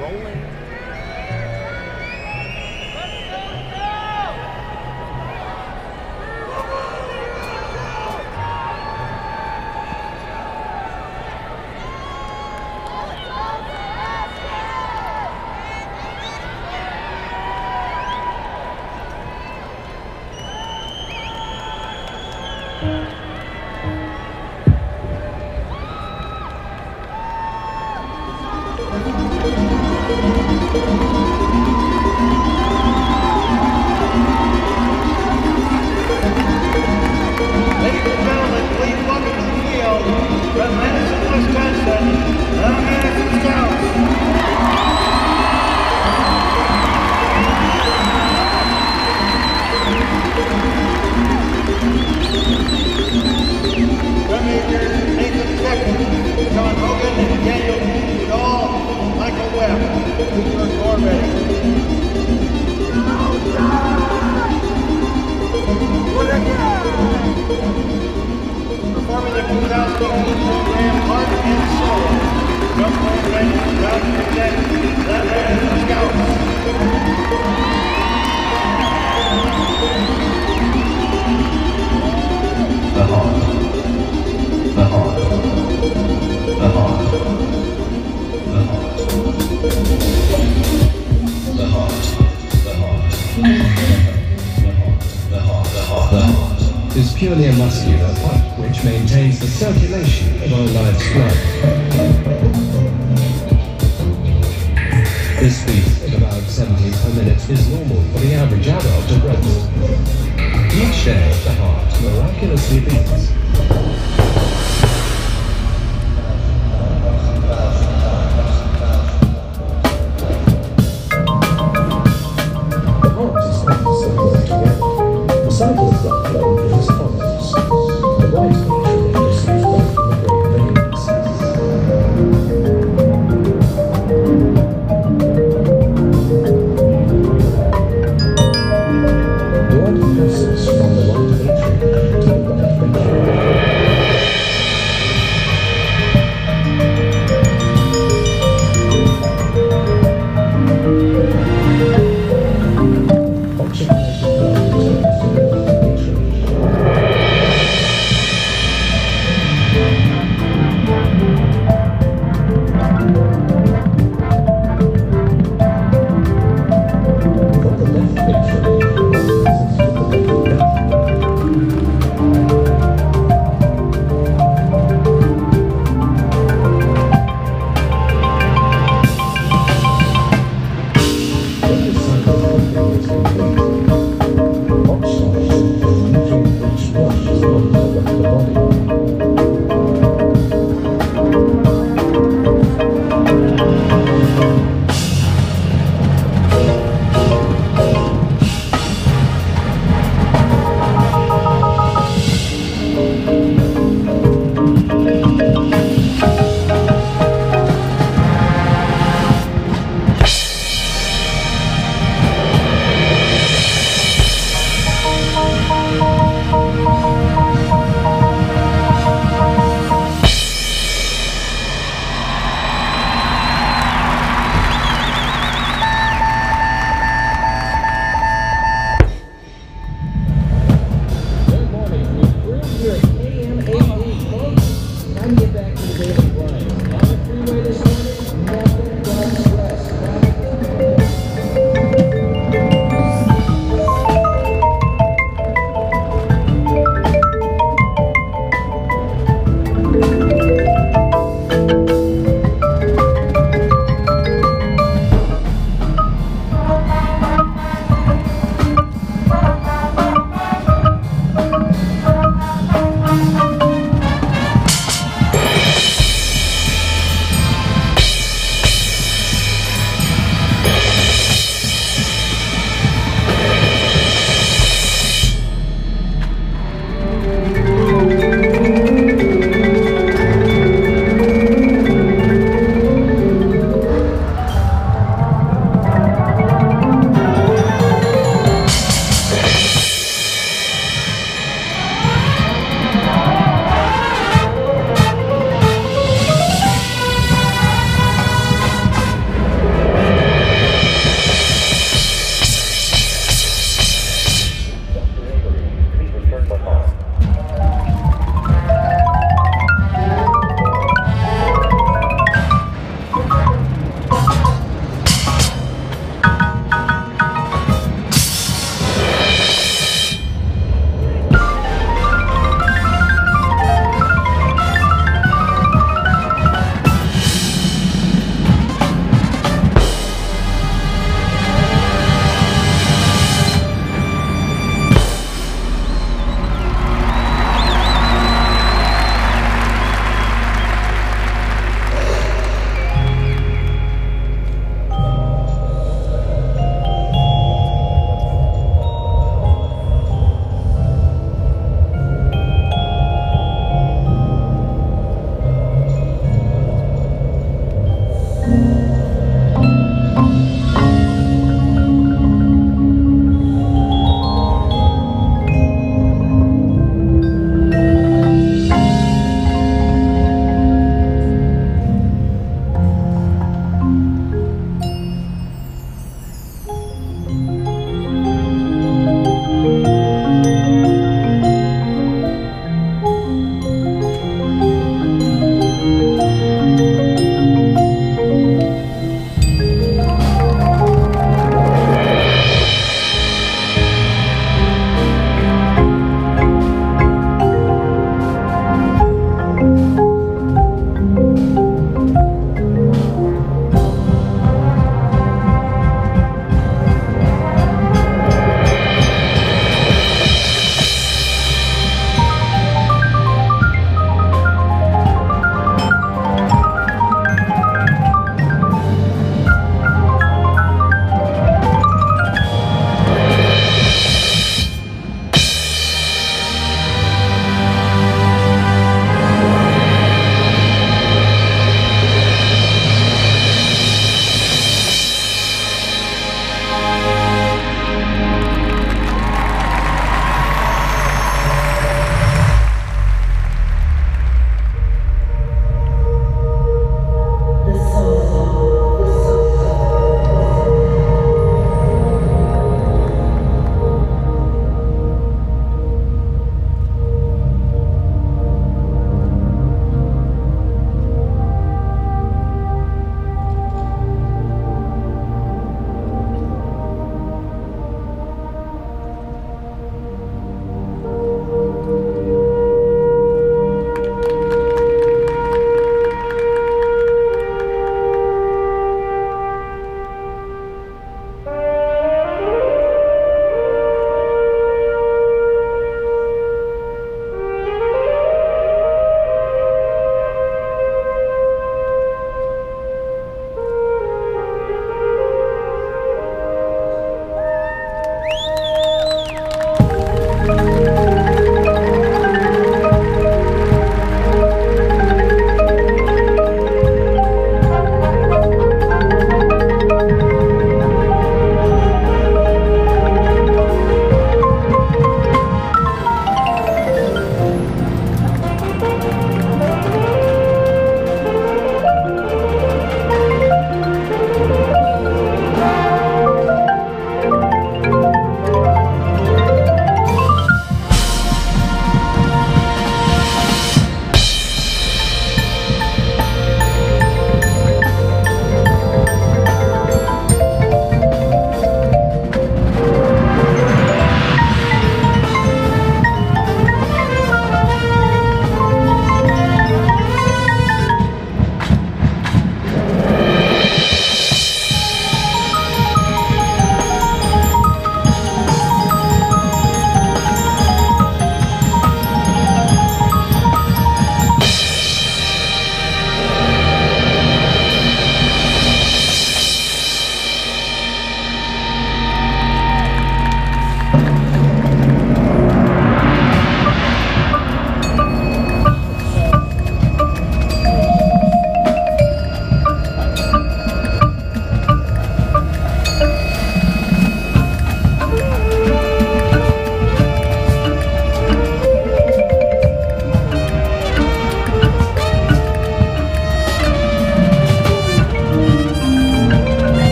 rolling. Heart purely a muscular pump which maintains the circulation of our life's blood. This beat at about 70 per minute is normal for the average adult to breast. Each day, the heart miraculously beats.